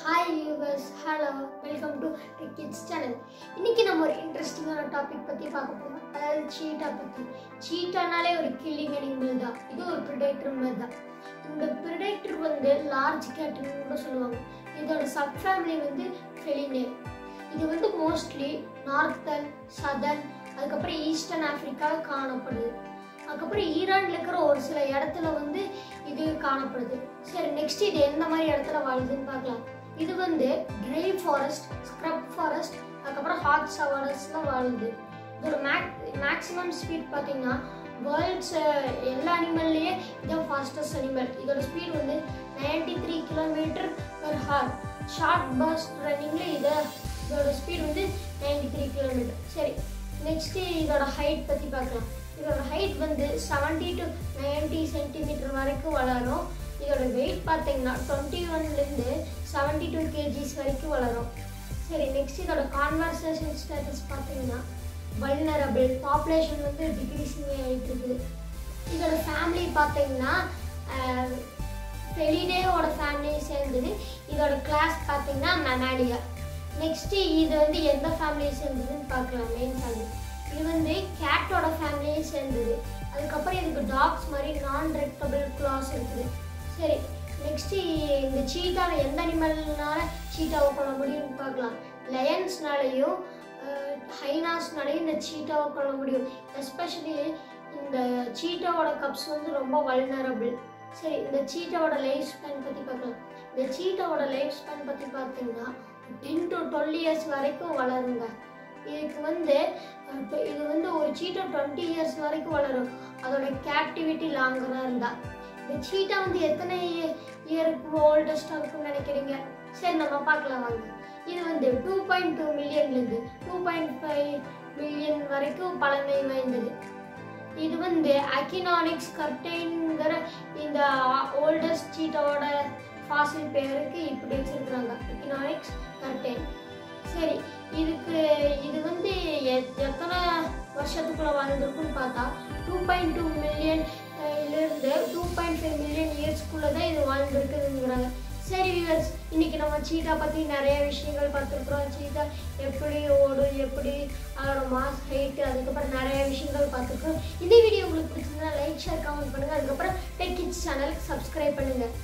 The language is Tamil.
Hi yours hello welcome to tech kids channel இன்னைக்கு நம்ம ஒரு இன்ட்ரெஸ்டிங்கான டாபிக் பற்றி பார்க்க போகிறோம் அதாவது சீட்டா பற்றி சீட்டானாலே ஒரு கில்லிங் அனிமல் தான். இது ஒரு ப்ரிடேட்டர் மாதிரி தான். இந்த ப்ரிடேட்டர் வந்து லார்ஜ் கேட்டுன்னு கூட சொல்லுவாங்க. இதோட சப் ஃபேமிலி வந்து ஃபெலினே இது வந்து மோஸ்ட்லி நார்த்தன் சதர்ன் அதுக்கப்புறம் ஈஸ்டர்ன் ஆஃப்ரிக்கா காணப்படுது. அதுக்கப்புறம் ஈரான்ல இருக்கிற ஒரு சில இடத்துல வந்து இது காணப்படுது. சரி நெக்ஸ்ட் இது எந்த மாதிரி இடத்துல வாழுதுன்னு பார்க்கலாம். இது வந்து கிரே ஃபாரஸ்ட் ஸ்க்ரப் ஃபாரஸ்ட் அதுக்கப்புறம் ஹாட் சவாலர்ஸ்லாம் வாழுது இதோட மேக் மேக்ஸிமம் ஸ்பீட் பார்த்தீங்கன்னா வேர்ல்ட்ஸ் எல்லா அனிமல்லையே இதான் ஃபாஸ்டஸ்ட் அனிமல் இதோட ஸ்பீட் வந்து ninety three kilometre per hour short burst ரன்னிங்கில் இதை இதோட ஸ்பீட் வந்து நைன்டி த்ரீ கிலோமீட்டர் சரி நெக்ஸ்ட்டு இதோட ஹைட் பற்றி பார்க்கலாம். இதோட ஹைட் வந்து செவன்ட்டி டு நைன்ட்டி சென்டிமீட்டர் வரைக்கும் வளரும். பார்த்தீங்கன்னா டுவெண்ட்டி ஒன்லேருந்து செவன்ட்டி டூ கேஜிஸ் வரைக்கும் வளரும். சரி நெக்ஸ்ட் இதோட கான்வர்சேஷன் ஸ்டேட்டஸ் பார்த்தீங்கன்னா வல்னரபிள் பாப்புலேஷன் வந்து டிக்ரீஸிங் ஆகிட்டு இருக்குது. இதோட ஃபேமிலி பார்த்தீங்கன்னா ஃபெலிடேவோட ஃபேமிலியும் சேர்ந்தது. இதோட கிளாஸ் பார்த்தீங்கன்னா மெனாலியா நெக்ஸ்ட்டு இது வந்து எந்த ஃபேமிலியை சேர்ந்ததுன்னு பார்க்கலாம் மெயின் ஃபேமிலி இது வந்து கேட்டோட ஃபேமிலியை சேர்ந்தது. அதுக்கப்புறம் இதுக்கு டாக்ஸ் மாதிரி நான் ரெக்டபிள் கிளாஸ் இருக்குது. சரி நெக்ஸ்ட்டு இந்த சீட்டாவை எந்த அனிமல்னால சீட்டாவை கொள்ள முடியும்னு பார்க்கலாம். லயன்ஸ்னாலையும் ஹைனாஸ்னாலையும் இந்த சீட்டாவை கொள்ள முடியும். எஸ்பெஷலி இந்த சீட்டாவோட கப்ஸ் வந்து ரொம்ப வல்னரபிள் சரி இந்த சீட்டாவோட லைஃப் ஸ்பேன் பற்றி பார்க்கலாம். இந்த சீட்டாவோட லைஃப் ஸ்பேன் பற்றி பார்த்தீங்கன்னா டென் டு டுவெல் இயர்ஸ் வரைக்கும் வளருங்க. இதுக்கு வந்து இப்போ இது வந்து ஒரு சீட்டா டுவெண்ட்டி இயர்ஸ் வரைக்கும் வளரும். அதோட கேப்டிவிட்டி லாங்கராக இருந்தால் இந்த சீட்டா வந்து எத்தனை இயருக்கு ஓல்டஸ்டாக இருக்கும்னு நினைக்கிறீங்க? சரி நம்ம பார்க்கலாம் வாங்க. இது வந்து டூ பாயிண்ட் டூ மில்லியன்லேருந்து டூ பாயிண்ட் ஃபைவ் மில்லியன் வரைக்கும் பழமை வாய்ந்தது. இது வந்து அக்கினானிக்ஸ் கர்டெயின்கிற இந்த ஓல்டஸ்ட் சீட்டாவோட ஃபாசில் பேருக்கு இப்படி வச்சிருக்கிறாங்க. அக்கினானிக்ஸ் கர்டைன் சரி இதுக்கு இது வந்து எத்- எத்தனை வருஷத்துக்குள்ள வாழ்ந்துருக்குன்னு பார்த்தா டூ பாயிண்ட் டூ மில்லியன் இருந்து டூ பாயிண்ட் ஃபைவ் மில்லியன் இயர்ஸ்க்குள்ளே தான் இது வாழ்ந்துருக்குதுங்கிறாங்க. சரி வியூவர்ஸ் இன்னைக்கு நம்ம சீட்டா பற்றி நிறைய விஷயங்கள் பார்த்துருக்குறோம். சீட்டா எப்படி ஓடும் எப்படி அதோட மாஸ் ஹைட்டு அதுக்கப்புறம் நிறைய விஷயங்கள் பார்த்துருக்குறோம் இந்த வீடியோ உங்களுக்கு பிடிச்சிருந்தா லைக் ஷேர் கமெண்ட் பண்ணுங்கள் அதுக்கப்புறம் டெக் கிட்ஸ் சேனலுக்கு சப்ஸ்கிரைப் பண்ணுங்கள்